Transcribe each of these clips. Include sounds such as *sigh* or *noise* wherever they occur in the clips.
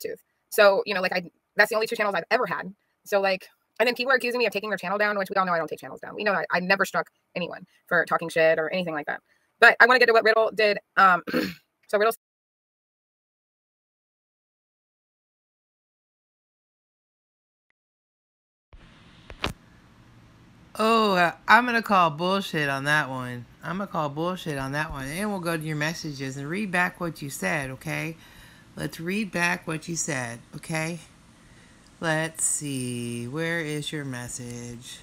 tooth. So, you know, like I, that's the only two channels I've ever had. So like, and then people are accusing me of taking their channel down, which we all know I don't take channels down. We know I, I never struck anyone for talking shit or anything like that. But I want to get to what Riddle did. Um, *clears throat* so Riddle Oh, uh, I'm gonna call bullshit on that one. I'm gonna call bullshit on that one. And we'll go to your messages and read back what you said, okay? Let's read back what you said, okay? Let's see. Where is your message?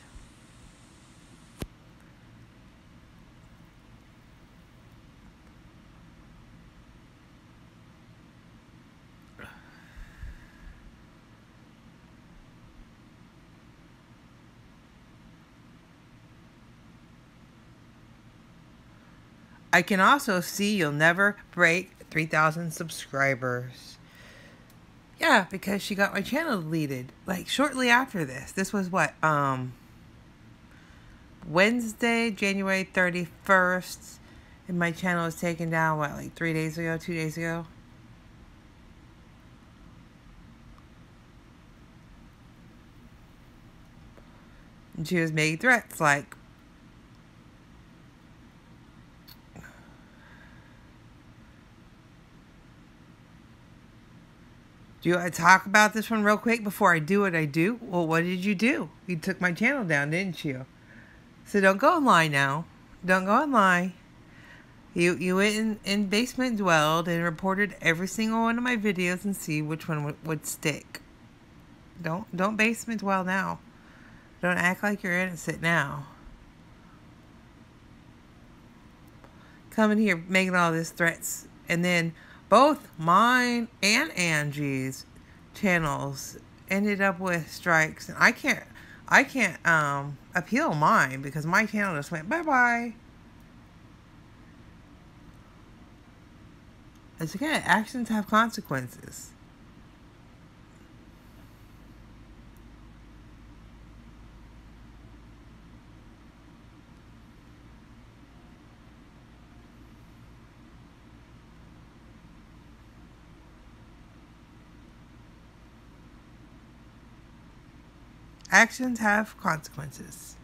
I can also see you'll never break 3,000 subscribers. Yeah, because she got my channel deleted. Like shortly after this. This was what? Um Wednesday, January 31st. And my channel was taken down what, like 3 days ago, 2 days ago. And she was making threats like Do to talk about this one real quick before I do what I do? Well, what did you do? You took my channel down, didn't you? So don't go and lie now. Don't go and lie. You you went in, in basement dwelled and reported every single one of my videos and see which one would, would stick. Don't don't basement dwell now. Don't act like you're innocent now. Coming here making all these threats and then both mine and Angie's channels ended up with strikes and I can't I can't um appeal mine because my channel just went bye bye. It's okay. actions have consequences. Actions have consequences.